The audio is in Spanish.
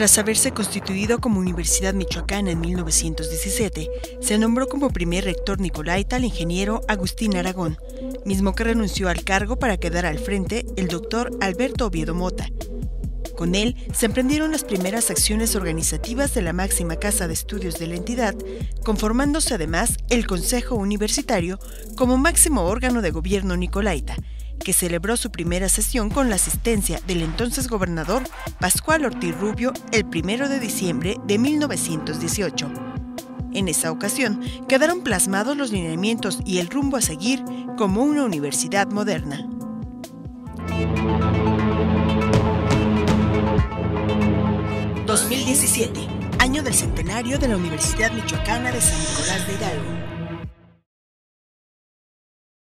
Tras haberse constituido como Universidad Michoacana en 1917, se nombró como primer rector Nicolaita al ingeniero Agustín Aragón, mismo que renunció al cargo para quedar al frente el doctor Alberto Oviedo Mota. Con él se emprendieron las primeras acciones organizativas de la máxima casa de estudios de la entidad, conformándose además el Consejo Universitario como máximo órgano de gobierno Nicolaita, que celebró su primera sesión con la asistencia del entonces gobernador Pascual Ortiz Rubio el 1 de diciembre de 1918. En esa ocasión quedaron plasmados los lineamientos y el rumbo a seguir como una universidad moderna. ...2017... Año del centenario de la Universidad Michoacana de San Nicolás de Hidalgo.